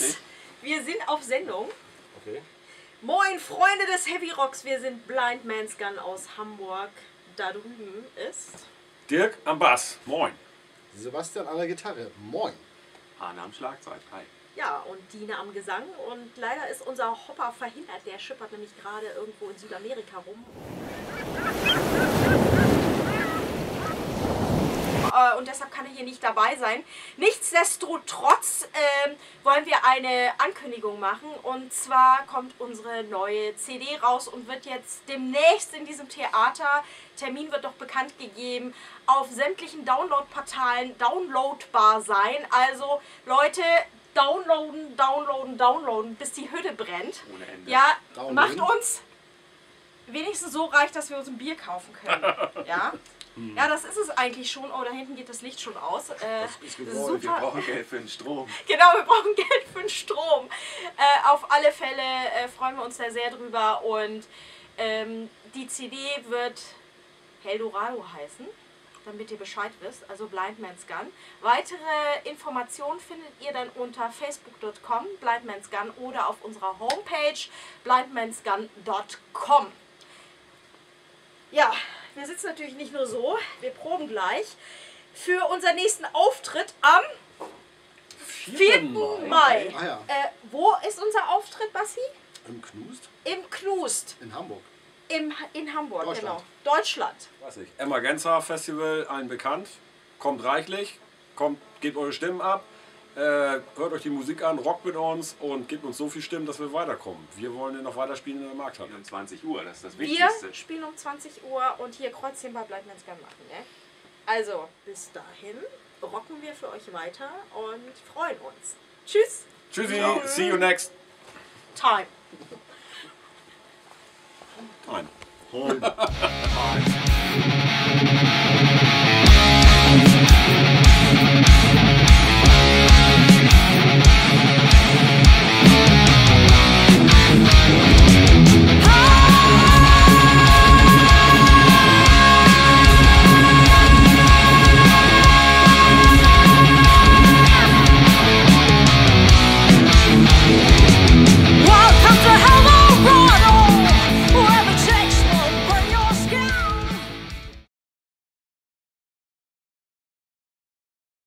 Jungs, wir sind auf Sendung. Okay. Moin Freunde des Heavy Rocks, wir sind Blind Man's Gun aus Hamburg. Da drüben ist... Dirk am Bass. Moin. Sebastian an der Gitarre. Moin. Arne am Schlagzeug. Hi. Ja, und Dina am Gesang. Und leider ist unser Hopper verhindert. Der schippert nämlich gerade irgendwo in Südamerika rum. Äh, und deshalb kann er hier nicht dabei sein. Nichtsdestotrotz ähm, wollen wir eine Ankündigung machen. Und zwar kommt unsere neue CD raus und wird jetzt demnächst in diesem Theater, Termin wird doch bekannt gegeben, auf sämtlichen Download-Portalen downloadbar sein. Also Leute, downloaden, downloaden, downloaden, bis die Hütte brennt. Ohne Ende. Ja, Downloaden. macht uns wenigstens so reich, dass wir uns ein Bier kaufen können. Ja? Ja, das ist es eigentlich schon. Oh, da hinten geht das Licht schon aus. Äh, ist Wir super. brauchen Geld für den Strom. Genau, wir brauchen Geld für den Strom. Äh, auf alle Fälle äh, freuen wir uns da sehr drüber. Und ähm, die CD wird Heldorado heißen, damit ihr Bescheid wisst. Also Blind Man's Gun. Weitere Informationen findet ihr dann unter facebook.com Blind Man's Gun oder auf unserer Homepage blindmansgun.com. Ja, wir sitzen natürlich nicht nur so, wir proben gleich für unseren nächsten Auftritt am 4. Mai. Ah ja. Äh, wo ist unser Auftritt, Bassi? Im Knust Im Knust. in Hamburg. Im, in Hamburg, Deutschland. genau. Deutschland. Weiß ich. Emergenza Festival, allen bekannt. Kommt reichlich. Kommt, gebt eure Stimmen ab. Äh, hört euch die Musik an, rockt mit uns und gebt uns so viel Stimmen, dass wir weiterkommen. Wir wollen ja noch weiter spielen in der Markthalle. Um 20 Uhr, das ist das Wir Wichtigste. spielen um 20 Uhr und hier Kreuzchen bei Bleibmens Gun machen. Ne? Also, bis dahin rocken wir für euch weiter und freuen uns. Tschüss. Tschüssi, see you next Time. time. Hi.